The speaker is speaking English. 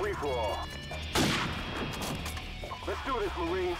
free-for-all. Let's do this, Marines.